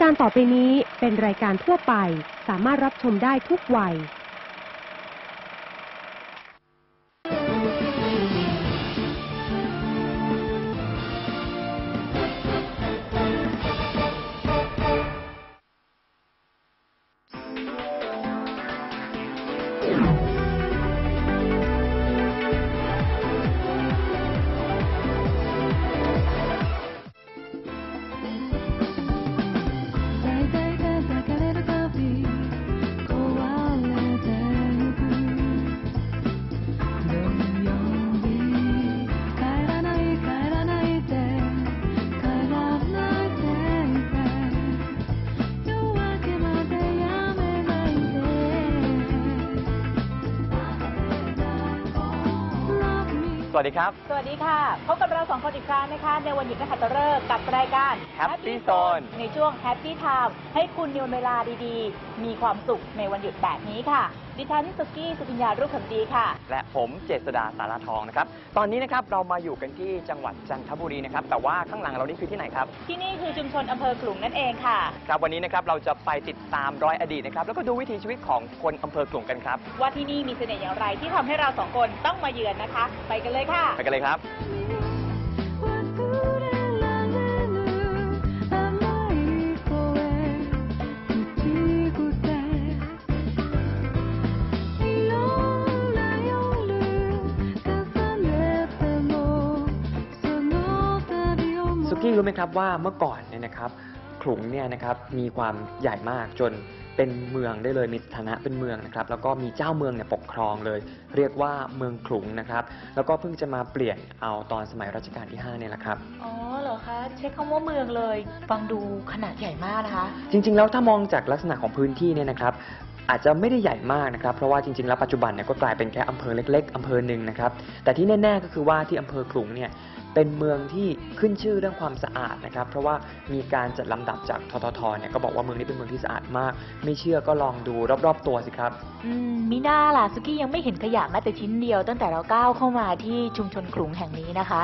การต่อไปนี้เป็นรายการทั่วไป สามารถรับชมได้ทุกวัย วัสดีครับ สวัสดีค่ะพบ สองคนอีกครั้งนะคะ ในวันหยุดนักขัตฤกษ์กับรายการ Happy Zone ในช่วง Happy Time ให้คุณมีเวลาดีๆ มีความสุขในวันหยุดแบบนี้ค่ะ ดิฉันสุกี้สุพิญญารูปคำดีค่ะ และผมเจษดาสาราทองนะครับ ตอนนี้นะครับเรามาอยู่กันที่จังหวัดจันทบุรีนะครับ แต่ว่าข้างหลังเรานี่คือที่ไหนครับ ที่นี่คือชุมชนอำเภอขลุงนั่นเองค่ะ ครับวันนี้นะครับเราจะไปติดตามร้อยอดีตนะครับ แล้วก็ดูวิถีชีวิตของคนอำเภอขลุงกันครับ ว่าที่นี่มีเสน่ห์อย่างไรที่ทำให้เราสองคนต้องมาเยือนนะคะ ไปกันเลยค่ะ ไปกันเลยครับ รู้ไหมครับว่าเมื่อก่อนเนี่ยนะครับขลุงเนี่ยนะครับมีความใหญ่มากจนเป็นเมืองได้เลยมีสถานะเป็นเมืองนะครับ แล้วก็มีเจ้าเมืองเนี่ยปกครองเลย เรียกว่าเมืองขลุงนะครับ แล้วก็เพิ่งจะมาเปลี่ยนเอาตอนสมัยรัชกาลที่5เนี่ยแหละครับ อ๋อเหรอคะใช้คำว่าเมืองเลย ฟังดูขนาดใหญ่มากนะคะ จริง ๆ แล้วถ้ามองจากลักษณะของพื้นที่เนี่ยนะครับอาจจะไม่ได้ใหญ่มากนะครับ เพราะว่าจริงๆ แล้วปัจจุบันเนี่ยก็กลายเป็นแค่อำเภอเล็ก ๆอำเภอหนึ่งนะครับ แต่ที่แน่ๆ ก็คือว่าที่อำเภอขลุงเนี่ย เป็นเมืองที่ขึ้นชื่อเรื่องความสะอาดนะครับ เพราะว่ามีการจัดลำดับจากทททเนี่ยก็บอกว่าเมืองนี้เป็นเมืองที่สะอาดมาก ไม่เชื่อก็ลองดูรอบๆตัวสิครับ อืมมิน่าล่ะสุกี้ยังไม่เห็นขยะแม้แต่ชิ้นเดียว ตั้งแต่เราก้าวเข้ามาที่ชุมชนขลุงแห่งนี้นะคะ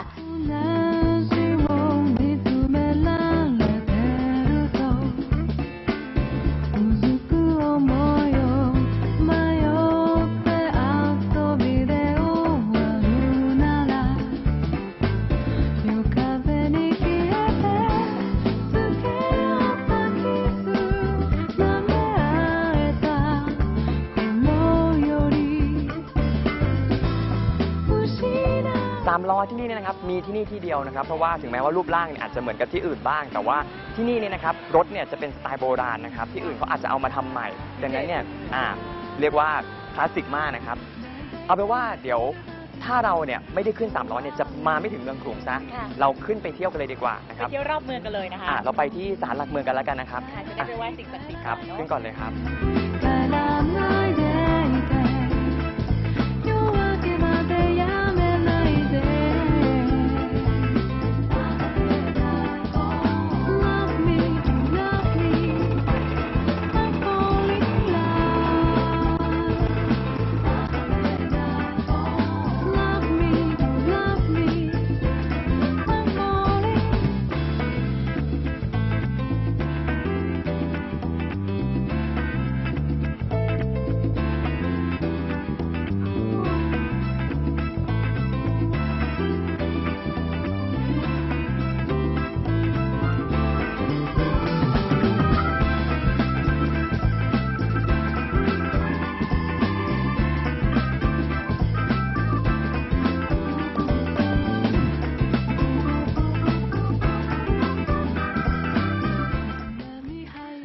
มีที่นี่ที่เดียวนะครับเพราะว่าถึงแม้ว่ารูปร่างเนี่ยอาจจะเหมือนกับที่อื่นบ้าง แต่ว่าที่นี่เนี่ยนะครับรถเนี่ยจะเป็นสไตล์โบราณนะครับที่อื่นเขาอาจจะเอามาทำใหม่ดังนั้นเนี่ยอ่าเรียกว่าคลาสสิกมากนะครับ เอาเป็นว่าเดี๋ยวถ้าเราเนี่ยไม่ได้ขึ้น3ล้อเนี่ยจะมาไม่ถึงเมืองกรุงซะเราขึ้นไปเที่ยวกันเลยดีกว่านะครับไปเที่ยวรอบเมืองกันเลยนะคะอ่เราไปที่ศาลหลักเมืองกันแล้วกันนะครับจะได้ไปไหว้สิ่งศักดิ์สิทธิ์ครับขึ้นก่อนเลยครับ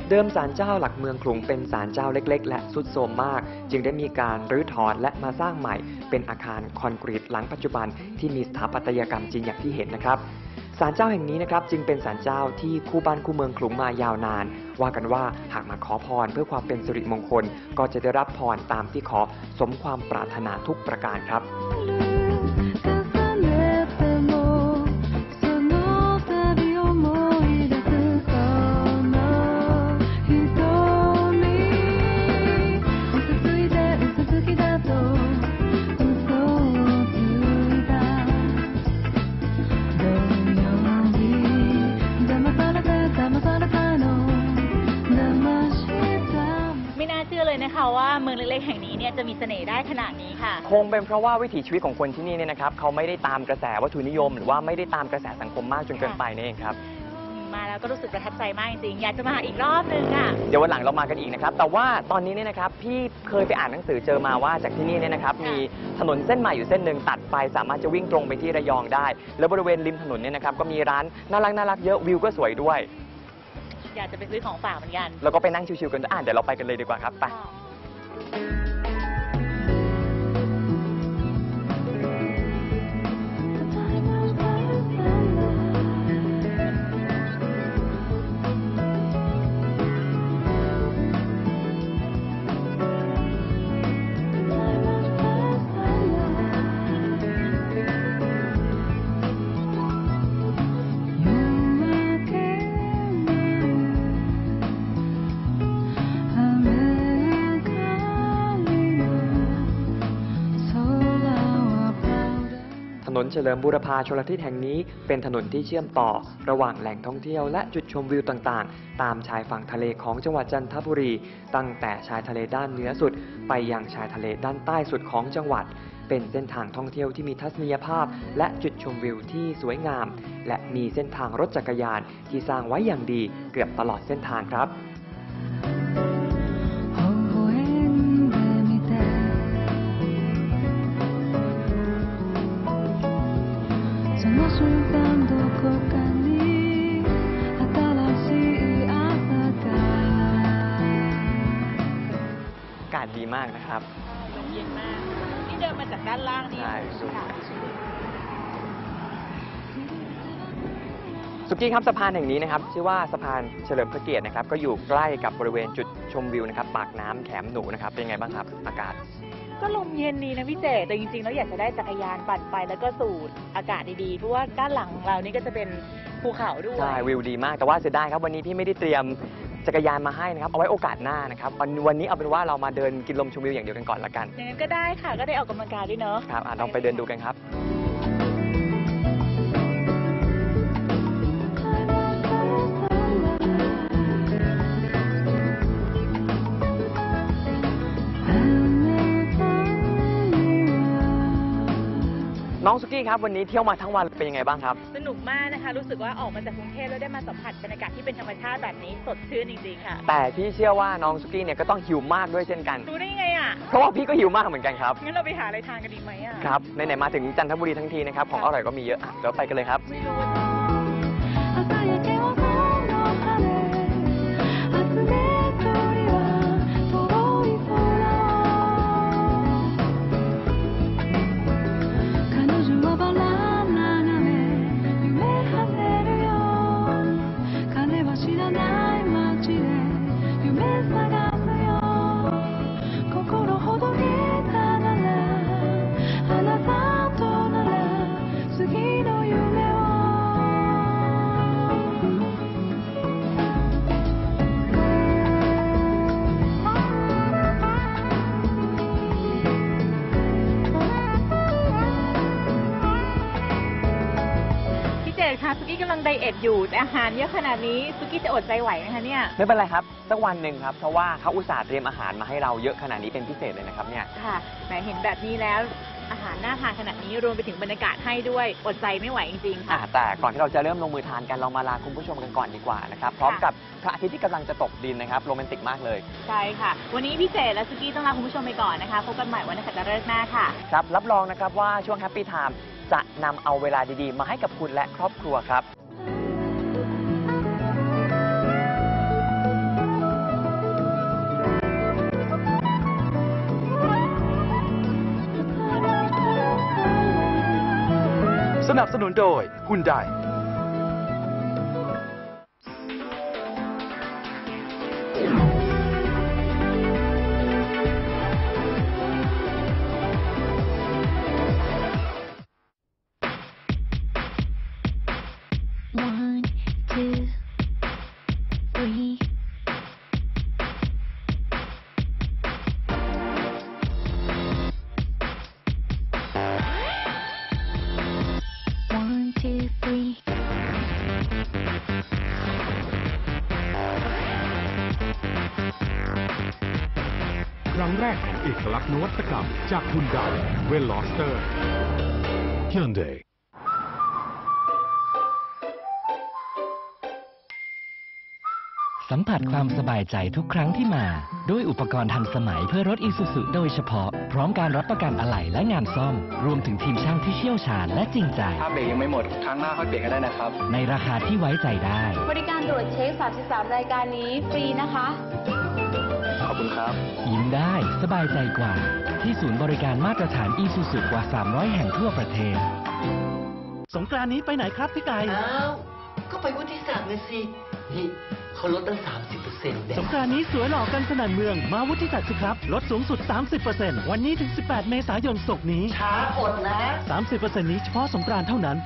เดิมศาลเจ้าหลักเมืองขลุงเป็นศาลเจ้าเล็ก ๆ และสุดโทรมมาก จึงได้มีการรื้อถอนและมาสร้างใหม่ เป็นอาคารคอนกรีตหลังปัจจุบันที่มีสถาปัตยกรรมจริงอย่างที่เห็นนะครับศาลเจ้าแห่งนี้นะครับจึงเป็นศาลเจ้าที่คู่บ้านคู่เมืองขลุงมายาวนาน ว่ากันว่าหากมาขอพรเพื่อความเป็นสิริมงคล ก็จะได้รับพรตามที่ขอสมความปรารถนาทุกประการครับ คงเป็นเพราะว่าวิถีชีวิตของคนที่นี่เนี่ยนะครับเขาไม่ได้ตามกระแสวัตถุนิยม หรือว่าไม่ได้ตามกระแสสังคมมากจนเกินไปนี่เองครับ มาแล้วก็รู้สึกประทับใจมากจริงๆอยากจะมาอีกรอบนึงอะ เดี๋ยววันหลังเรามากันอีกนะครับ แต่ว่าตอนนี้เนี่ยนะครับพี่เคยไปอ่านหนังสือเจอมาว่าจากที่นี่เนี่ยนะครับค่ะมีถนนเส้นใหม่อยู่เส้นหนึ่งตัดไป สามารถจะวิ่งตรงไปที่ระยองได้ แล้วบริเวณริมถนนเนี่ยนะครับก็มีร้านน่ารักน่ารักเยอะวิวก็สวยด้วย อยากจะไปซื้อของฝากเหมือนกัน แล้วก็ไปนั่งชิวๆกันอ่านเดี๋ยวเราไปกันเลยดีกว่าครับไป เฉลิมบูรพาชลทิศแห่งนี้เป็นถนนที่เชื่อมต่อ ระหว่างแหล่งท่องเที่ยวและจุดชมวิวต่างๆ ตามชายฝั่งทะเลของจังหวัดจันทบุรี ตั้งแต่ชายทะเลด้านเหนือสุด ไปยังชายทะเลด้านใต้สุดของจังหวัด เป็นเส้นทางท่องเที่ยวที่มีทัศนียภาพ และจุดชมวิวที่สวยงาม และมีเส้นทางรถจักรยานที่สร้างไว้อย่างดีเกือบตลอดเส้นทางครับ ดินมาจากด้านล่างนี่ใช่ค่ะสุกี้ครับสะพานแห่งนี้นะครับชื่อว่าสะพานเฉลิมพระเกียรตินะครับก็อยู่ใกล้กับบริเวณจุดชมวิวนะครับปากน้ำแขมหนูนะครับเป็นไงบ้างครับอากาศ ก็ลมเย็นดีนะพี่เจแต่จริงๆแล้วอยากจะได้จักรยานปั่นไปแล้วก็สูดอากาศดีๆ เพราะว่าด้านหลังของเรานี่ก็จะเป็นภูเขาด้วย ใช่วิวดีมากแต่ว่าเสียดายครับวันนี้พี่ไม่ได้เตรียม จักรยานมาให้นะครับ เอาไว้โอกาสหน้านะครับวันวันนี้เอาเป็นว่าเรามาเดินกินลมชมวิวอย่างเดียวกันก่อนละกัน อย่างนั้นก็ได้ค่ะ ก็ได้ออกกำลังกายด้วยเนอะครับอะลองไปเดินดูกันครับ น้องสุกี้ครับวันนี้เที่ยวมาทั้งวันเป็นยังไงบ้างครับ สนุกมากนะคะ รู้สึกว่าออกมาจากกรุงเทพแล้วได้มาสัมผัสบรรยากาศที่เป็นธรรมชาติแบบนี้สดชื่นจริงๆค่ะ แต่พี่เชื่อว่าน้องสุกี้เนี่ยก็ต้องหิวมากด้วยเช่นกัน รู้ได้ยังไงอะ เพราะว่าพี่ก็หิวมากเหมือนกันครับ งั้นเราไปหาอะไรทานกันดีไหมอะ ครับไหนๆมาถึงจันทบุรีทั้งทีนะครับของอร่อยก็มีเยอะอะเดี๋ยวไปกันเลยครับ ไม่รู้朝焼 กี้กำลัง diet อยู่แต่อาหารเยอะขนาดนี้สุกี้จะอดใจไหวไหมคะเนี่ย ไม่เป็นไรครับ สักวันหนึ่งครับ เพราะว่าเขาอุตส่าห์เตรียมอาหารมาให้เราเยอะขนาดนี้เป็นพิเศษเลยนะครับเนี่ย ค่ะแหมเห็นแบบนี้แล้ว อาหารน่าทานขนาดนี้รวมไปถึงบรรยากาศให้ด้วยอดใจไม่ไหวจริงๆอะค่ะแต่ก่อนที่เราจะเริ่มลงมือทานกันเรามาลาคุณผู้ชมกันก่อนดีกว่านะครับ พร้อมกับพระอาทิตย์ที่กำลังจะตกดินนะครับโรแมนติกมากเลย ใช่ค่ะ วันนี้พี่เจและสุกี้ต้องลาคุณผู้ชมไปก่อนนะคะพบกันใหม่วันอังคารฤกษ์หน้าค่ะ ครับรับรองนะครับว่าช่วง Happy Time จะนำเอาเวลาดีๆ มาให้กับคุณและครอบครัวครับสนับสนุนโดยคุ แรกของเอกลักษณ์นวัตกรรม จากฮุนไดเวลลอสเตอร์ Hyundai สัมผัสความสบายใจทุกครั้งที่มา ด้วยอุปกรณ์ทันสมัยเพื่อรถอีซูซุโดยเฉพาะ พร้อมการรับประกันอะไหล่และงานซ่อม รวมถึงทีมช่างที่เชี่ยวชาญและจริงใจ ถ้าเบรกยังไม่หมด ครั้งหน้าค่อยเปลี่ยนก็ได้นะครับ ในราคาที่ไว้ใจได้ บริการตรวจเช็ค 33 รายการนี้ฟรีนะคะขอบ คุณครับ ยิ้มได้สบายใจกว่า ที่ศูนย์บริการมาตรฐานอีซูซุกว่า 300 แห่งทั่วประเทศ สงกรานต์นี้ไปไหนครับพี่ไก่ อ้าว ก็ไปวุฒิศักดิ์นะสิ นี่เขาลดตั้ง 30%แน่สงกรานต์นี้สวยหล่อกันสนั่นเมือง มาวุฒิศักดิ์สิครับ ลดสูงสุด 30%วันนี้ถึง 18 เมษายนศกนี้ ช้าอดนะ 30%นี้เฉพาะสงกรานต์เท่านั้น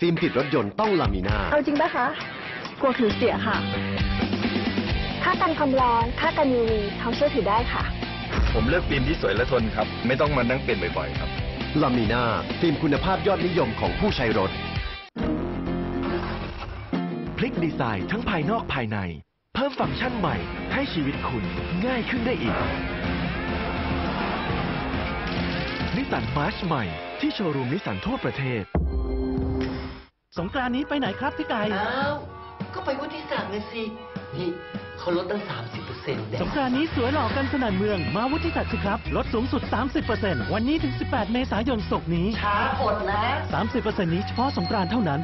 ฟิล์มติดรถยนต์ต้องลามิน่า เอาจริงปะคะ กลัวผิวเสียค่ะ ค่ากันความร้อนค่ากัน UV ทำเชื่อถือได้ค่ะ ผมเลือกฟิล์มที่สวยและทนครับ ไม่ต้องมานั่งเปลี่ยนบ่อยๆครับ ลามิน่าฟิล์มคุณภาพยอดนิยมของผู้ใช้รถ พลิกดีไซน์ทั้งภายนอกภายใน เพิ่มฟังก์ชันใหม่ ให้ชีวิตคุณง่ายขึ้นได้อีกนิสสันมาร์ชใหม่ที่โชว์รูมนิสสันทั่วประเทศ สงกรานต์นี้ไปไหนครับพี่ไก่ อ้าว ก็ไปวุฒิศักดิ์นะสิ นี่เขาลดตั้ง 30%แน่สงกรานต์นี้สวยหล่อกันสนั่นเมือง มาวุฒิศักดิ์สิครับ ลดสูงสุด 30%วันนี้ถึง 18 เมษายนศกนี้ ช้าอดนะ 30%นี้เฉพาะสงกรานต์เท่านั้น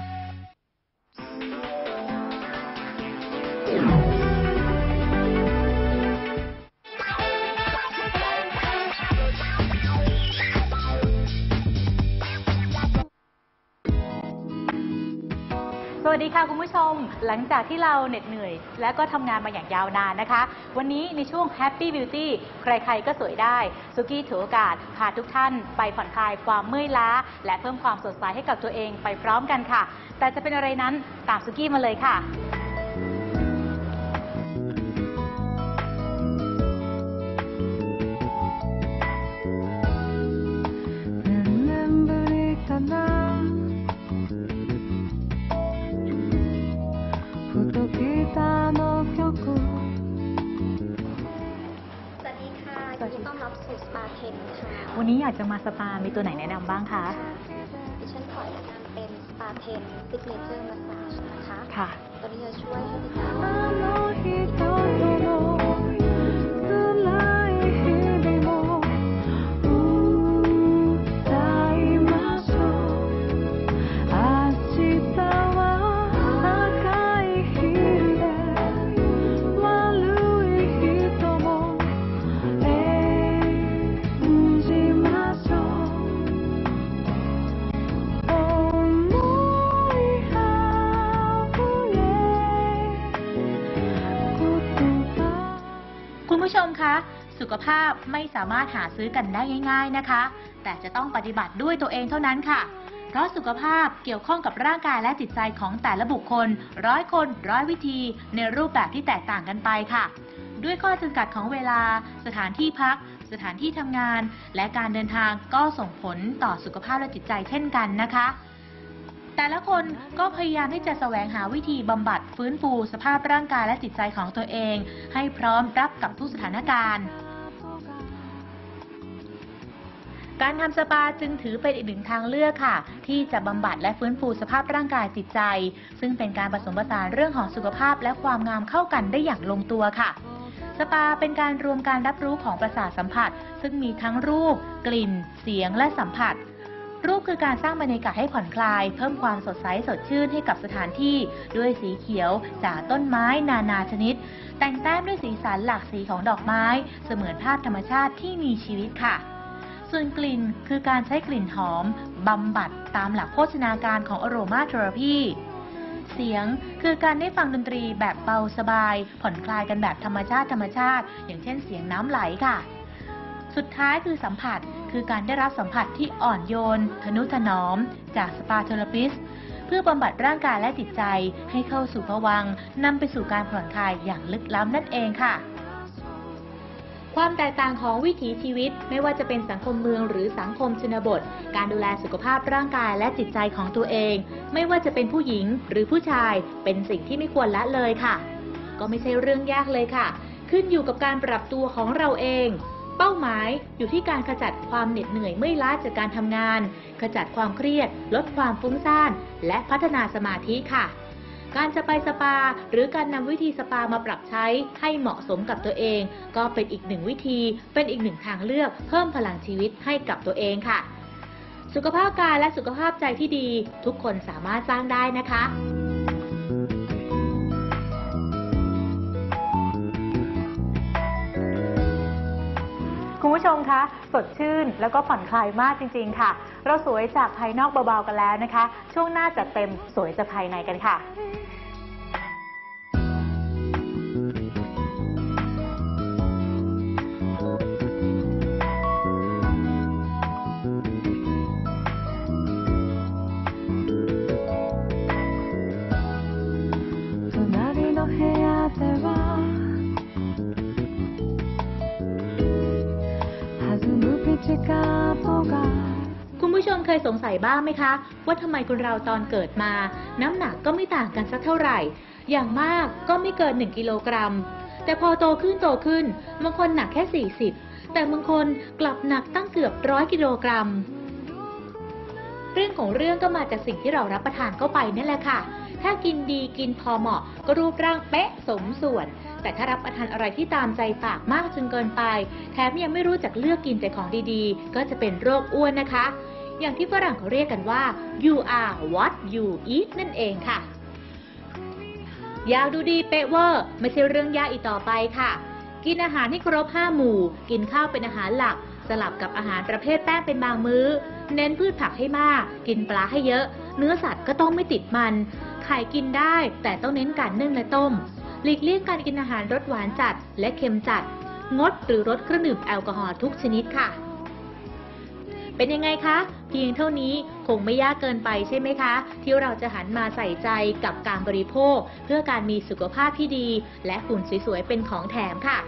ค่ะคุณผู้ชม หลังจากที่เราเหน็ดเหนื่อย และก็ทำงานมาอย่างยาวนานนะคะ วันนี้ในช่วง Happy Beauty ใครๆก็สวยได้สุกี้ถือโอกาสพาทุกท่านไปผ่อนคลายความเมื่อยล้า และเพิ่มความสดใสให้กับตัวเองไปพร้อมกันค่ะ แต่จะเป็นอะไรนั้นตามสุกี้มาเลยค่ะ เทนค่ะวันนี้อยากจะมาสปา มีตัวไหนแนะนำบ้างคะ ดิฉันขอแนะนำเป็นสปาเทน signature massage นะคะ ค่ะ ตัวนี้จะช่วยให้ดิฉัน สุขภาพไม่สามารถหาซื้อกันได้ง่าย ๆนะคะ แต่จะต้องปฏิบัติด้วยตัวเองเท่านั้นค่ะ เพราะสุขภาพเกี่ยวข้องกับร่างกายและจิตใจของแต่ละบุคคล ร้อยคนร้อยวิธี ในรูปแบบที่แตกต่างกันไปค่ะ ด้วยข้อจำกัดของเวลา สถานที่พัก สถานที่ทำงาน และการเดินทางก็ส่งผลต่อสุขภาพและจิตใจเช่นกันนะคะแต่ละคนก็พยายามที่จะแสวงหาวิธีบำบัดฟื้นฟูสภาพร่างกายและจิตใจของตัวเอง ให้พร้อมรับกับทุกสถานการณ์ การทำสปาจึงถือเป็นอีกหนึ่งทางเลือกค่ะ ที่จะบำบัดและฟื้นฟูสภาพร่างกายจิตใจ ซึ่งเป็นการผสมผสานเรื่องของสุขภาพและความงามเข้ากันได้อย่างลงตัวค่ะ สปาเป็นการรวมการรับรู้ของประสาทสัมผัส ซึ่งมีทั้งรูป กลิ่น เสียงและสัมผัสรูปคือการสร้างบรรยากาศให้ผ่อนคลาย เพิ่มความสดใสสดชื่นให้กับสถานที่ ด้วยสีเขียวจากต้นไม้นานาชนิด แต่งแต้มด้วยสีสันหลากสีของดอกไม้ เสมือนภาพธรรมชาติที่มีชีวิตค่ะ ส่วนกลิ่นคือการใช้กลิ่นหอมบำบัดตามหลักโภชนาการของอโรมาเทอราพีเสียงคือการได้ฟังดนตรีแบบเบาสบาย ผ่อนคลายกันแบบธรรมชาติธรรมชาติ อย่างเช่นเสียงน้ำไหลค่ะ สุดท้ายคือสัมผัสคือการได้รับสัมผัสที่อ่อนโยน ทนุถนอม จากสปาเทอราปิสเพื่อบำบัดร่างกายและจิตใจให้เข้าสู่ภวังนำไปสู่การผ่อนคลายอย่างลึกล้ำนั่นเองค่ะ ความแตกต่างของวิถีชีวิต ไม่ว่าจะเป็นสังคมเมืองหรือสังคมชนบท การดูแลสุขภาพร่างกายและจิตใจของตัวเอง ไม่ว่าจะเป็นผู้หญิงหรือผู้ชาย เป็นสิ่งที่ไม่ควรละเลยค่ะ ก็ไม่ใช่เรื่องยากเลยค่ะ ขึ้นอยู่กับการปรับตัวของเราเอง เป้าหมายอยู่ที่การขจัดความเหน็ดเหนื่อยเมื่อยล้าจากการทำงาน ขจัดความเครียด ลดความฟุ้งซ่าน และพัฒนาสมาธิค่ะ การจะไปสปา หรือการนำวิธีสปามาปรับใช้ให้เหมาะสมกับตัวเอง ก็เป็นอีกหนึ่งวิธี เป็นอีกหนึ่งทางเลือก เพิ่มพลังชีวิตให้กับตัวเองค่ะ สุขภาพกายและสุขภาพใจที่ดี ทุกคนสามารถสร้างได้นะคะคุณผู้ชมคะสดชื่นแล้วก็ผ่อนคลายมากจริง ๆ ค่ะ เราสวยจากภายนอกเบา ๆ กันแล้วนะคะ ช่วงหน้าจัดเต็มสวยจากภายในกันค่ะ บ้างไหมคะ ว่าทำไมคนเราตอนเกิดมา น้ำหนักก็ไม่ต่างกันสักเท่าไหร่ อย่างมากก็ไม่เกิน 1 กิโลกรัม แต่พอโตขึ้นโตขึ้นบางคนหนักแค่ 40 แต่บางคนกลับหนักตั้งเกือบร้อยกิโลกรัม เรื่องของเรื่องก็มาจากสิ่งที่เรารับประทานเข้าไปนั่นแหละค่ะ ถ้ากินดีกินพอเหมาะ ก็รูปร่างเป๊ะสมส่วนแต่ถ้ารับประทานอะไรที่ตามใจปากมากจนเกินไป แถมยังไม่รู้จักเลือกกินแต่ของดีๆ ก็จะเป็นโรคอ้วนนะคะ อย่างที่ฝรั่งเขาเรียกกันว่า you are what you eat นั่นเองค่ะ อยากดูดีเป๊ะเวอร์ ไม่ใช่เรื่องยากอีกต่อไปค่ะ กินอาหารให้ครบ5หมู่ กินข้าวเป็นอาหารหลัก สลับกับอาหารประเภทแป้งเป็นบางมื้อ เน้นพืชผักให้มาก กินปลาให้เยอะ เนื้อสัตว์ก็ต้องไม่ติดมัน ไข่กินได้ แต่ต้องเน้นการนึ่งและต้ม หลีกเลี่ยงการกินอาหารรสหวานจัด และเค็มจัด งดหรือลดเครื่องดื่มแอลกอฮอล์ทุกชนิดค่ะ เป็นยังไงคะ เพียงเท่านี้คงไม่ยากเกินไปใช่ไหมคะ ที่เราจะหันมาใส่ใจกับการบริโภค เพื่อการมีสุขภาพที่ดี และหุ่นสวยๆเป็นของแถมค่ะ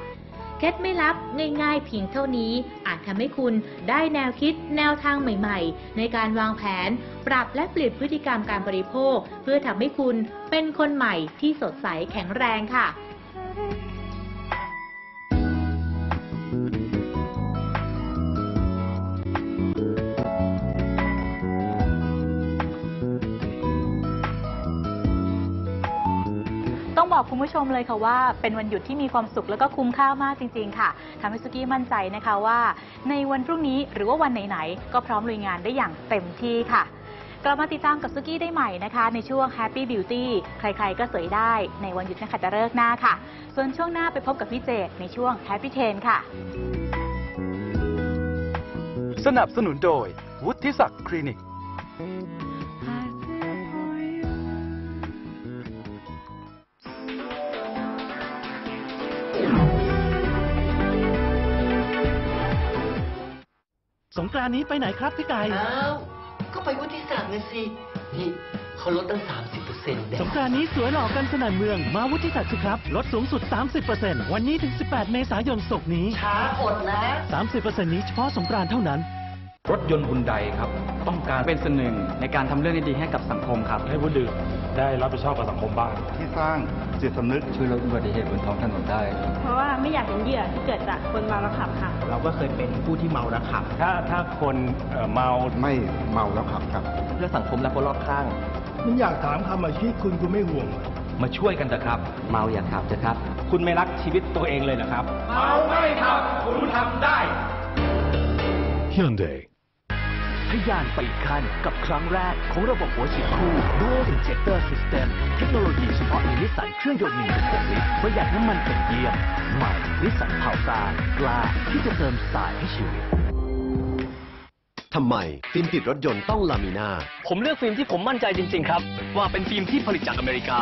เคล็ดไม่ลับง่ายๆเพียงเท่านี้ อาจทำให้คุณได้แนวคิดแนวทางใหม่ๆ ในการวางแผน ปรับและเปลี่ยนพฤติกรรมการบริโภค เพื่อทำให้คุณเป็นคนใหม่ที่สดใสแข็งแรงค่ะ ต้องบอกคุณผู้ชมเลยค่ะว่า เป็นวันหยุดที่มีความสุขแล้วก็คุ้มค่ามากจริง ๆ ค่ะทำให้สุกี้มั่นใจนะคะว่า ในวันพรุ่งนี้หรือว่าวันไหนๆก็พร้อมลุยงานได้อย่างเต็มที่ค่ะกลับมาติดตามกับสุกี้ได้ใหม่นะคะ ในช่วง Happy Beauty ใครๆก็สวยได้ในวันหยุดนักขัตฤกษ์หน้าค่ะ ส่วนช่วงหน้าไปพบกับพี่เจดในช่วง Happy t 10ค่ะ สนับสนุนโดย วุฒิศักดิ์คลินิก สงกรานต์นี้ไปไหนครับพี่ไก่อ้าว ก็ไปวุฒิศักดิ์นะสิ นี่เขาลดตั้ง 30%เนี่ยสงกรานต์นี้สวยหล่อกันสนั่นเมือง มาวุฒิศักดิ์สิครับ ลดสูงสุด 30%วันนี้ถึง 18 เมษายนศกร์นี้ ช้าอดนะ 30%นี้เฉพาะสงกรานต์เท่านั้น รถยนต์ฮุนไดครับ ต้องการเป็นส่วนหนึ่งในการทำเรื่องดีๆให้กับสังคมครับ ให้ผู้ดื่ม ได้รับผิดชอบกับสังคมบ้าง ที่สร้างจิตสำนึกช่วยลดอุบัติเหตุบนท้องถนนได้ เพราะว่าไม่อยากเห็นเหยื่อที่เกิดจากคนเมาแล้วขับค่ะ เราก็เคยเป็นผู้ที่เมาแล้วขับ ถ้าถ้าคนเมาไม่เมาแล้วขับครับ เพื่อสังคมและคนรอบข้างมันอยากถามคำอาชีพคุณคุณไม่ห่วง มาช่วยกันเถอะครับ เมาอย่าขับเถอะครับ คุณไม่รักชีวิตตัวเองเลยนะครับ เมาไม่ขับคุณทำได้ Hyundai ทะยานไปอีกขั้นกับครั้งแรกของระบบหัวฉีดคู่ Dual Injector System เทคโนโลยีเฉพาะในนิสสันเครื่องยนต์1.6ลิตรประหยัดน้ำมันเป็นเยี่ยม ใหม่นิสสันพัลซาร์กล้าที่จะเติมสไตล์ให้ชีวิตทำไมฟิล์มติดรถยนต์ต้องลามิน่า ผมเลือกฟิล์มที่ผมมั่นใจจริง ๆ ครับ ว่าเป็นฟิล์มที่ผลิตจากอเมริกา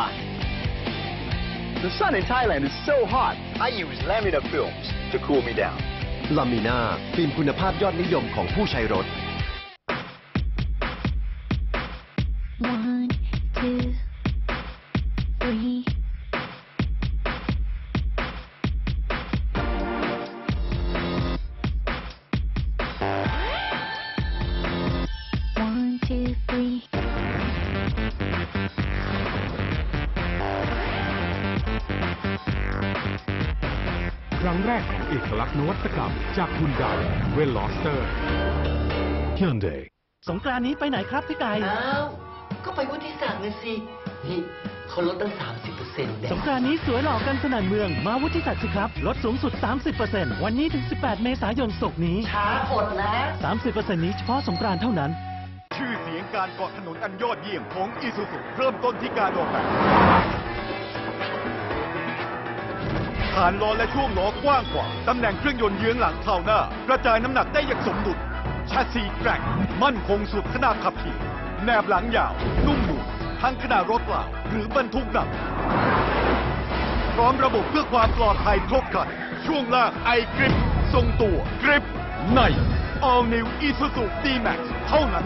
The sun in Thailand is so hot. I use Lamina films to cool me down. ลามิน่าฟิล์มคุณภาพยอดนิยมของผู้ใช้รถ ครั้งแรกของเอกลักษณ์นวัตกรรม จากฮุนได Veloster Hyundai สงกรานต์นี้ไปไหนครับพี่ไก่อ้าว ก็ไปวุฒิศักดิ์นะสิ นี่เขาลดตั้ง 30%เนี่ยสงกรานต์นี้สวยหล่อกันสนั่นเมือง มาวุฒิศักดิ์สิครับ ลดสูงสุด 30%วันนี้ถึง 18 เมษายนศกร์นี้ ช้าอดนะ 30%นี้เฉพาะสงกรานต์เท่านั้น ชื่อเสียงการเกาะถนนอันยอดเยี่ยมของอีซูซุเริ่มต้นที่การออกแบบ ฐานล้อและช่วงล้อกว้างกว่า ตำแหน่งเครื่องยนต์เยื้องหลังเข้าหน้า กระจายน้ำหนักได้อย่างสมดุลแชสซีแกร่งมั่นคงสุดขนาดขับขี่แนบหลังยาว นุ่มนวลทั้งขนาดรถเปล่าหรือบรรทุกหนักพร้อมระบบเพื่อความปลอดภัยครบครัน ช่วงล่างไอกริปทรงตัวกริปใน All New Isuzu D-Max เท่านั้น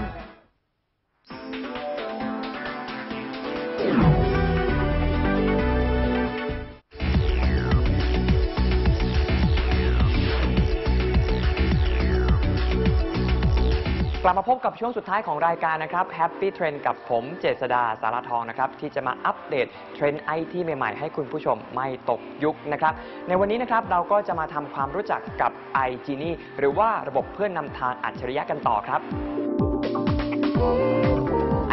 กลับมาพบกับช่วงสุดท้ายของรายการนะครับ Happy Trend กับผมเจษดาสารทองนะครับ ที่จะมาอัปเดตเทรนด์ไอทีใหม่ๆ ให้คุณผู้ชมไม่ตกยุคนะครับ ในวันนี้นะครับเราก็จะมาทำความรู้จักกับ i g e n i หรือว่าระบบเพื่อนนำทางอัจฉริยะกันต่อครับ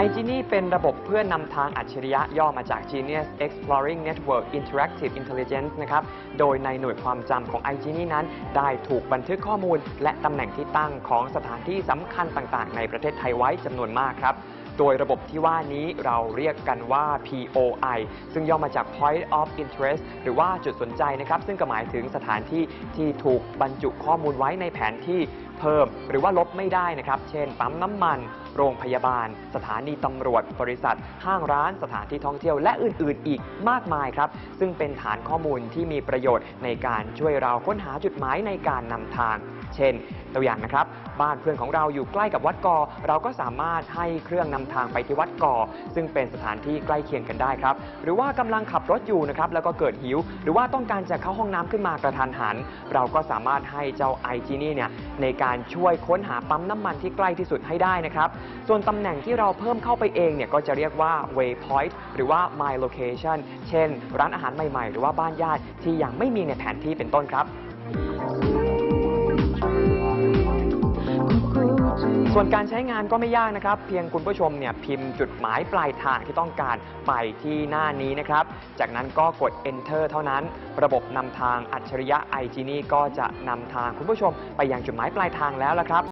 iGenie เป็นระบบเพื่อนนำทางอัจฉริยะย่อมาจาก Genius Exploring Network Interactive Intelligence นะครับ โดยในหน่วยความจำของ iGenie นั้น ได้ถูกบันทึกข้อมูล และตำแหน่งที่ตั้งของสถานที่สำคัญต่างๆ ในประเทศไทยไว้จำนวนมากครับ โดยระบบที่ว่านี้เราเรียกกันว่า POI ซึ่งย่อมาจาก Point of Interest หรือว่าจุดสนใจนะครับ ซึ่งก็หมายถึงสถานที่ที่ถูกบรรจุข้อมูลไว้ในแผนที่เพิ่ม หรือว่าลบไม่ได้นะครับ เช่น ปั๊มน้ำมัน โรงพยาบาล สถานีตำรวจ บริษัท ห้างร้าน สถานที่ท่องเที่ยวและอื่น ๆ อีกมากมายครับ ซึ่งเป็นฐานข้อมูลที่มีประโยชน์ในการช่วยเราค้นหาจุดหมายในการนำทาง เช่น ตัวอย่างนะครับ บ้านเพื่อนของเราอยู่ใกล้กับวัดกอ เราก็สามารถให้เครื่องนำทางไปที่วัดกอ ซึ่งเป็นสถานที่ใกล้เคียงกันได้ครับ หรือว่ากำลังขับรถอยู่นะครับแล้วก็เกิดหิว หรือว่าต้องการจะเข้าห้องน้ำขึ้นมากระทันหัน เราก็สามารถให้เจ้า i g นี่เนี่ยในการช่วยค้นหาปั๊มน้ำมันที่ใกล้ที่สุดให้ได้นะครับ ส่วนตำแหน่งที่เราเพิ่มเข้าไปเองเนี่ยก็จะเรียกว่า waypoint หรือว่า my location เช่น ร้านอาหารใหม่ๆ หรือว่าบ้านญาติที่ยังไม่มีในแผนที่เป็นต้นครับ ส่วนการใช้งานก็ไม่ยากนะครับ เพียงคุณผู้ชมเนี่ยพิมพ์จุดหมายปลายทางที่ต้องการไปที่หน้านี้นะครับ จากนั้นก็กด enter เท่านั้น ระบบนำทางอัจฉริยะไอจีนี่ก็จะนำทางคุณผู้ชมไปยังจุดหมายปลายทางแล้วละครับ